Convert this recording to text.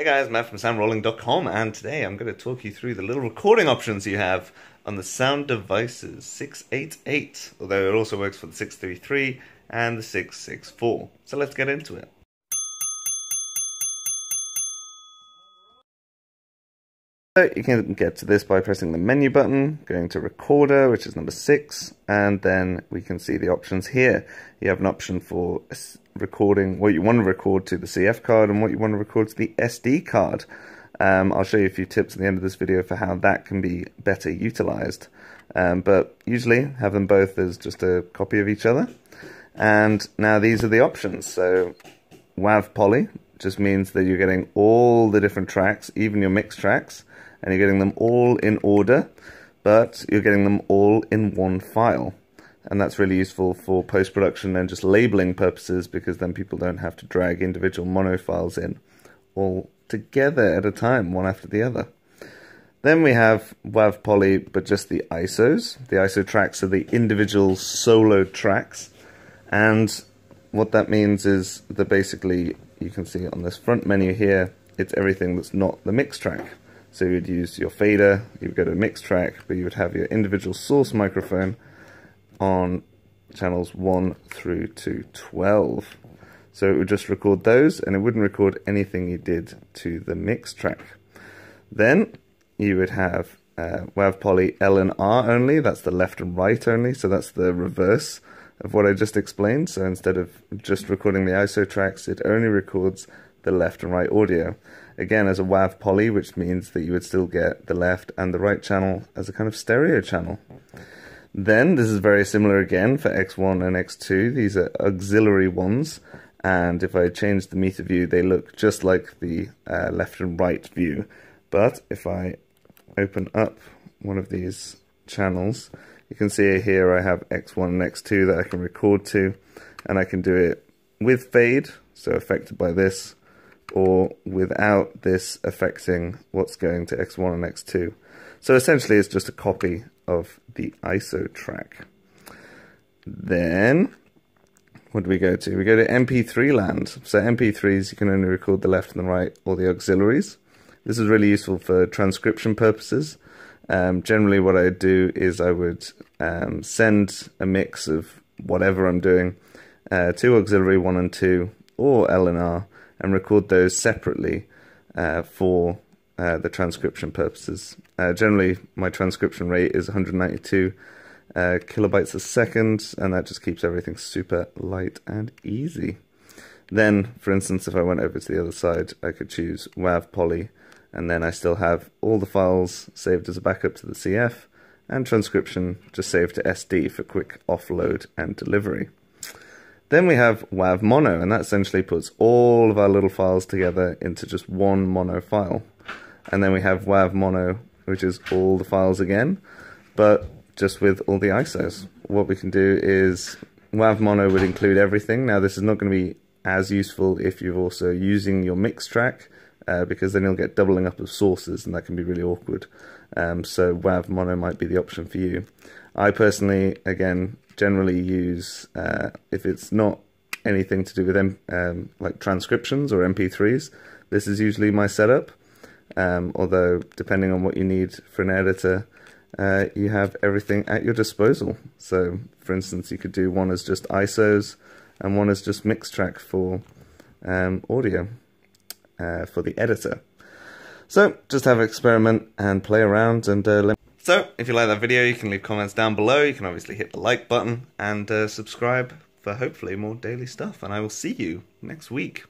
Hey guys, Matt from soundrolling.com and today I'm going to talk you through the little recording options you have on the Sound Devices 688, although it also works for the 633 and the 664. So let's get into it. So you can get to this by pressing the menu button, going to recorder, which is number six, and then we can see the options here. You have an option for recording what you want to record to the CF card and what you want to record to the SD card. Um, I'll show you a few tips at the end of this video for how that can be better utilized. Um, but usually have them both as just a copy of each other. And now these are the options. So WAV poly just means that you're getting all the different tracks, even your mix tracks, and you're getting them all in order, but you're getting them all in one file and that's really useful for post-production and just labeling purposes because then people don't have to drag individual mono files in all together at a time, one after the other. Then we have WAV Poly, but just the ISOs. The ISO tracks are the individual solo tracks, and what that means is that basically you can see on this front menu here, it's everything that's not the mix track. So you would use your fader, you would go to mix track, but you would have your individual source microphone, on channels 1 through to 12. So it would just record those and it wouldn't record anything you did to the mix track. Then you would have uh, WAV poly L and R only, that's the left and right only, so that's the reverse of what I just explained. So instead of just recording the ISO tracks, it only records the left and right audio. Again, as a WAV poly, which means that you would still get the left and the right channel as a kind of stereo channel. Then, this is very similar again for X1 and X2. These are auxiliary ones, and if I change the meter view, they look just like the uh, left and right view. But if I open up one of these channels, you can see here I have X1 and X2 that I can record to, and I can do it with fade, so affected by this, or without this affecting what's going to X1 and X2. So essentially it's just a copy of the ISO track. Then, what do we go to? We go to MP3 land. So MP3s, you can only record the left and the right or the auxiliaries. This is really useful for transcription purposes. Um, generally what I do is I would um, send a mix of whatever I'm doing uh, to auxiliary 1 and 2 or L and R and record those separately uh, for uh, the transcription purposes. Uh, generally, my transcription rate is 192 uh, kilobytes a second, and that just keeps everything super light and easy. Then, for instance, if I went over to the other side, I could choose WAV poly, and then I still have all the files saved as a backup to the CF, and transcription just saved to SD for quick offload and delivery. Then we have WAV mono, and that essentially puts all of our little files together into just one mono file and then we have WAV mono, which is all the files again, but just with all the ISOs. What we can do is WAV mono would include everything. Now this is not going to be as useful if you're also using your mix track, uh, because then you'll get doubling up of sources and that can be really awkward. Um, so WAV mono might be the option for you. I personally, again, generally use, uh, if it's not anything to do with um, like transcriptions or MP3s, this is usually my setup. Um, although, depending on what you need for an editor, uh, you have everything at your disposal. So, for instance, you could do one as just ISOs and one as just mix track for um, audio uh, for the editor. So, just have an experiment and play around and uh, So, if you like that video, you can leave comments down below. You can obviously hit the like button and uh, subscribe for hopefully more daily stuff. And I will see you next week.